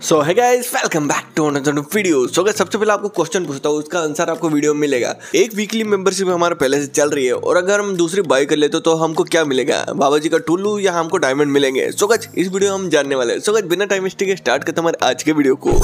सो है guys welcome back to another video so guys सबसे पहले आपको क्वेश्चन पूछता हूँ, उसका आंसर आपको वीडियो में मिलेगा। एक वीकली मेंबरशिप हमारे पहले से चल रही है, और अगर हम दूसरी बाय कर लेते तो हमको क्या मिलेगा? बाबा जी का टुल्लू या हमको डायमंड मिलेंगे? सो गाइस इस वीडियो हम जानने वाले हैं। सो गाइस बिना टाइम वेस्ट के स्टार्ट करते हमारे आज के वीडियो को।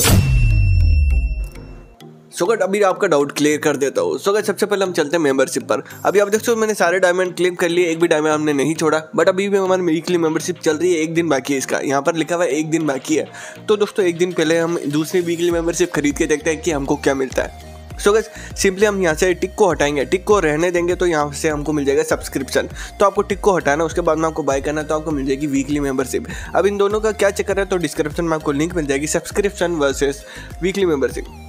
सो गट अभी आपका डाउट क्लियर कर देता हूँ सो गट सबसे पहले हम चलते हैं मेंबरशिप पर। अभी आप देखते हो मैंने सारे डायमंड क्लेम कर लिए, एक भी डायमंड हमने नहीं छोड़ा। बट अभी भी हमारी वीकली मेंबरशिप चल रही है, एक दिन बाकी है इसका। यहाँ पर लिखा हुआ है, एक दिन बाकी है। तो दोस्तों, एक दिन पहले हम दूसरी वीकली मेंबरशिप खरीद के देखते हैं कि हमको क्या मिलता है। सो गैस सिंपली हम यहाँ से टिक को हटाएँगे टिक को रहने देंगे तो यहाँ से हमको मिल जाएगा सब्सक्रिप्शन तो आपको टिक को हटाना उसके बाद में आपको बाय करना तो आपको मिल जाएगी वीकली मेंबरशिप अब इन दोनों का क्या चक्कर है तो डिस्क्रिप्शन में आपको लिंक मिल जाएगी subscription versus weekly membership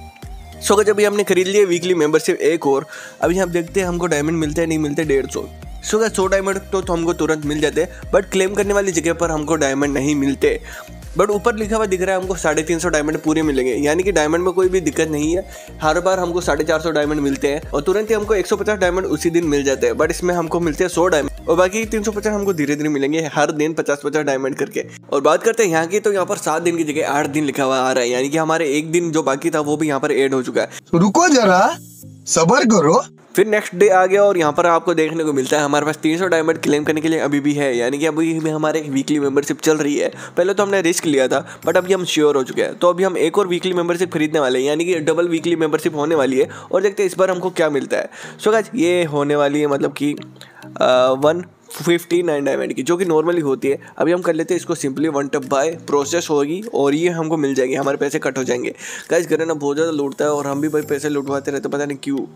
so अगर जब हमने खरीद लिया वीकली मेंबरशिप एक और। अभी हम देखते हैं हमको डायमंड मिलते हैं नहीं मिलते डेढ़ सौ। सो अगर सौ डायमंड तो, तो हमको तुरंत मिल जाते बट क्लेम करने वाली जगह पर हमको डायमंड नहीं मिलते। बट ऊपर लिखा हुआ दिख रहा है हमको साढ़े तीन सौ डायमंड पूरे मिलेंगे। यानी कि डायमंड में कोई भी दिक्कत नहीं है। हर बार हमको साढ़े चार सौ डायमंड मिलते हैं और तुरंत ही हमको एक सौ पचास डायमंड उसी दिन मिल जाते हैं। बट इसमें हमको मिलते हैं सौ डायमंड और बाकी तीन सौ पचास हमको धीरे धीरे मिलेंगे हर दिन पचास पचास डायमंड करके। और बात करते हैं यहाँ की तो यहाँ पर सात दिन की जगह आठ दिन लिखा हुआ आ रहा है। यानी कि हमारे एक दिन जो बाकी था वो भी यहाँ पर एड हो चुका है। रुको जरा सबर करो। फिर नेक्स्ट डे आ गया और यहाँ पर आपको देखने को मिलता है हमारे पास तीन सौ डायमंड क्लेम करने के लिए अभी भी है। यानी कि अभी भी हमारे वीकली मेंबरशिप चल रही है। पहले तो हमने रिस्क लिया था बट अभी हम श्योर हो चुके हैं। तो अभी हम एक और वीकली मेंबरशिप खरीदने वाले हैं। यानी कि डबल वीकली मेंबरशिप होने वाली है। और देखते हैं इस बार हमको क्या मिलता है। सो so, ये होने वाली है मतलब कि वन फिफ्टी नाइन डायमंड की, जो कि नॉर्मली होती है। अभी हम कर लेते हैं इसको simply one tap by process होगी और ये हमको मिल जाएगी, हमारे पैसे कट हो जाएँगे। गाइस घर ना, बहुत ज़्यादा लूटता है और हम भी भाई पैसे लुटवाते रहते, पता नहीं क्यों।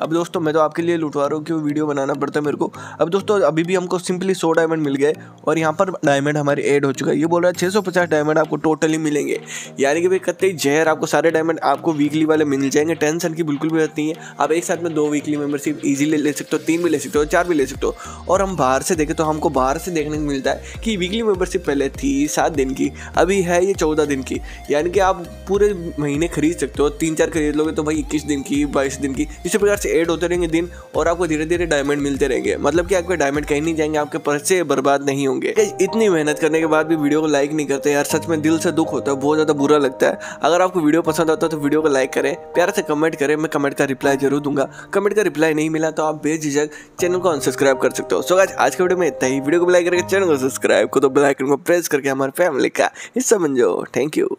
अब दोस्तों, मैं तो आपके लिए लुटवा रहा हूँ क्यों वीडियो बनाना पड़ता है मेरे को। अब दोस्तों, अभी भी हमको सिंपली सौ डायमंड मिल गए और यहाँ पर डायमंड हमारे ऐड हो चुका है। ये बोल रहा है छः सौ पचास डायमंड आपको टोटली मिलेंगे। यानी कि भाई कतई जहर, आपको सारे डायमंड आपको वीकली वाले मिल जाएँगे। टेंशन की बिल्कुल भी नहीं है। आप एक साथ में दो वीकली मेंबरशिप ईजिली ले सकते हो, तीन भी ले सकते हो, चार भी ले सकते हो। और हम बाहर से देखें तो हमको बाहर से देखने को मिलता है कि वीकली मेंबरशिप पहले थी सात दिन की, अभी है ये चौदह दिन की। यानी कि आप पूरे महीने खरीद सकते हो, तीन चार खरीद लोगे तो भाई इक्कीस दिन की, बाईस दिन की। इसी प्रकार से ऐड होते रहेंगे दिन और आपको धीरे धीरे डायमंड मिलते रहेंगे। मतलब कि आपके डायमंड कहीं नहीं जाएँगे, आपके पैसे बर्बाद नहीं होंगे। इतनी मेहनत करने के बाद भी वीडियो को लाइक नहीं करते यार, सच में दिल से दुख होता है, बहुत ज़्यादा बुरा लगता है। अगर आपको वीडियो पसंद आता है तो वीडियो को लाइक करें, प्यार से कमेंट करें, मैं कमेंट का रिप्लाई ज़रूर दूँगा। कमेंट का रिप्लाई नहीं मिला तो आप बेझिझक चैनल को अनसब्सक्राइब कर सकते हो। सो आज आज के वीडियो में इतना ही। वीडियो को लाइक करके चैनल को सब्सक्राइब को तो बेल आइकन को प्रेस करके हमारे फैमिली का हिस्सा बन जाओ। Thank you